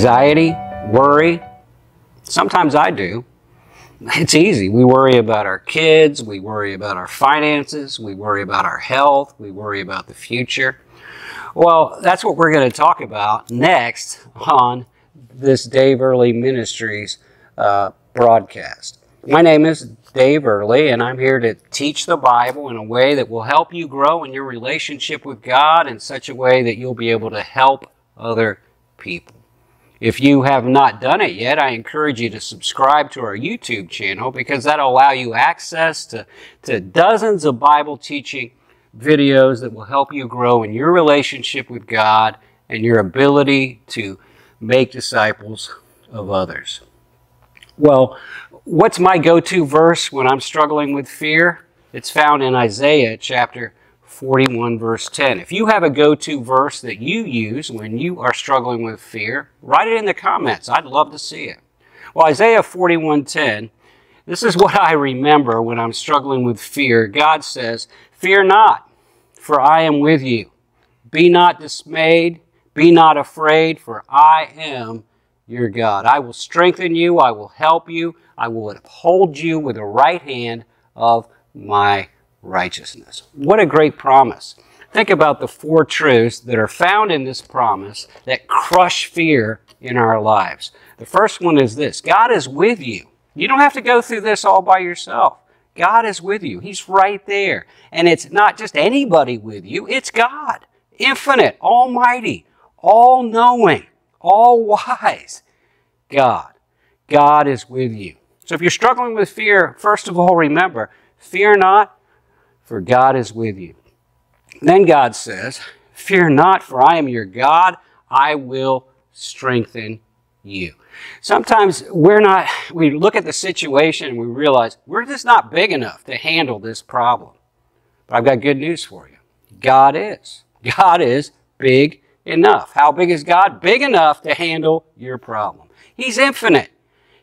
anxiety, worry. Sometimes I do. It's easy. We worry about our kids, we worry about our finances, we worry about our health, we worry about the future. Well, that's what we're going to talk about next on this Dave Earley Ministries uh, broadcast. My name is Dave Earley, and I'm here to teach the Bible in a way that will help you grow in your relationship with God in such a way that you'll be able to help other people. If you have not done it yet, I encourage you to subscribe to our YouTube channel because that'll allow you access to, to dozens of Bible teaching videos that will help you grow in your relationship with God and your ability to make disciples of others. Well, what's my go-to verse when I'm struggling with fear? It's found in Isaiah chapter 41 verse 10. If you have a go-to verse that you use when you are struggling with fear, write it in the comments. I'd love to see it. Well, Isaiah 41:10, this is what I remember when I'm struggling with fear. God says, "Fear not, for I am with you. Be not dismayed, be not afraid, for I am your God. I will strengthen you, I will help you, I will uphold you with the right hand of my righteousness. What a great promise. Think about the four truths that are found in this promise that crush fear in our lives. The first one is this God is with you. You don't have to go through this all by yourself. God is with you. He's right there. And it's not just anybody with you, it's God. Infinite, almighty, all knowing, all wise. God. God is with you. So if you're struggling with fear, first of all, remember fear not, for God is with you. Then God says, Fear not, for I am your God. I will strengthen you. Sometimes we're not, we look at the situation and we realize we're just not big enough to handle this problem. But I've got good news for you. God is. God is big enough. How big is God? Big enough to handle your problem. He's infinite.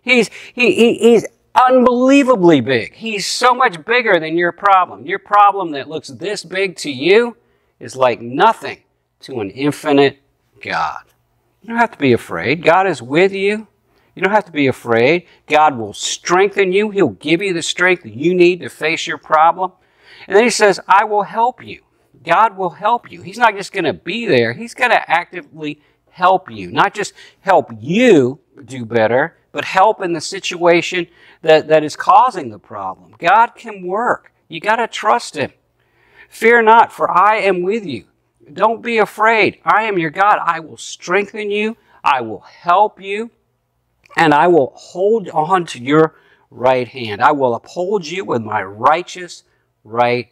He's, he, he, he's unbelievably big. He's so much bigger than your problem. Your problem that looks this big to you is like nothing to an infinite God. You don't have to be afraid. God is with you. You don't have to be afraid. God will strengthen you. He'll give you the strength that you need to face your problem. And then he says, I will help you. God will help you. He's not just going to be there. He's going to actively help you. Not just help you do better, but help in the situation that, that is causing the problem. God can work. You got to trust Him. Fear not, for I am with you. Don't be afraid. I am your God. I will strengthen you. I will help you. And I will hold on to your right hand. I will uphold you with my righteous right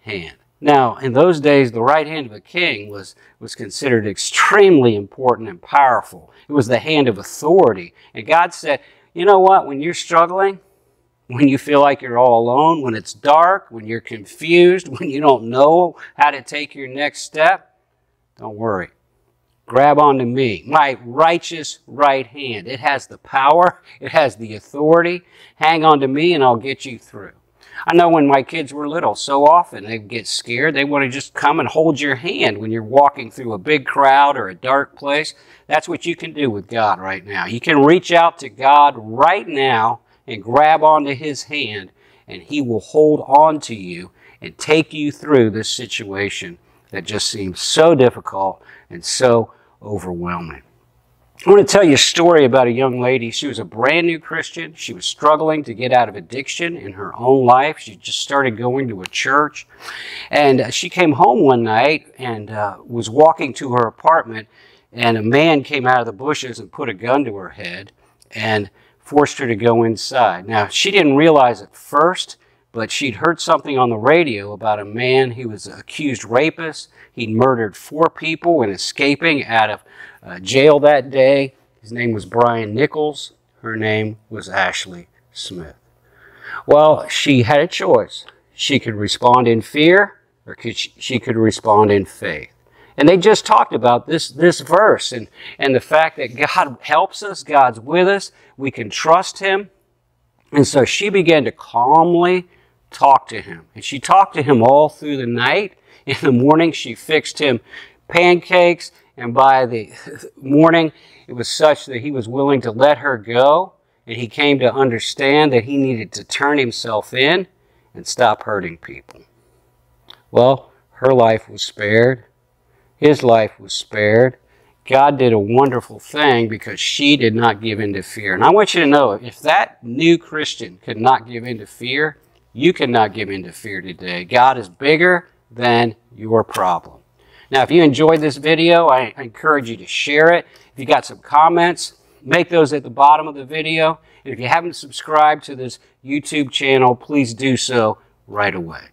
hand. Now, in those days, the right hand of a king was, was considered extremely important and powerful. It was the hand of authority. And God said, you know what? When you're struggling, when you feel like you're all alone, when it's dark, when you're confused, when you don't know how to take your next step, don't worry. Grab onto me, my righteous right hand. It has the power, it has the authority. Hang on to me, and I'll get you through. I know when my kids were little, so often they get scared. They want to just come and hold your hand when you're walking through a big crowd or a dark place. That's what you can do with God right now. You can reach out to God right now and grab onto His hand, and He will hold on to you and take you through this situation that just seems so difficult and so overwhelming. I want to tell you a story about a young lady. She was a brand new Christian. She was struggling to get out of addiction in her own life. She just started going to a church. And uh, she came home one night and uh, was walking to her apartment, and a man came out of the bushes and put a gun to her head and forced her to go inside. Now, she didn't realize at first, but she'd heard something on the radio about a man who was accused rapist. He'd murdered four people and escaping out of uh, jail that day. His name was Brian Nichols. Her name was Ashley Smith. Well, she had a choice. She could respond in fear or could she, she could respond in faith. And they just talked about this, this verse and, and the fact that God helps us, God's with us, we can trust Him. And so she began to calmly talk to him. And she talked to him all through the night. In the morning, she fixed him pancakes And by the morning, it was such that he was willing to let her go. And he came to understand that he needed to turn himself in and stop hurting people. Well, her life was spared. His life was spared. God did a wonderful thing because she did not give in to fear. And I want you to know if that new Christian could not give in to fear, you cannot give in to fear today. God is bigger than your problem. Now, if you enjoyed this video, I encourage you to share it. If you got some comments, make those at the bottom of the video. And if you haven't subscribed to this YouTube channel, please do so right away.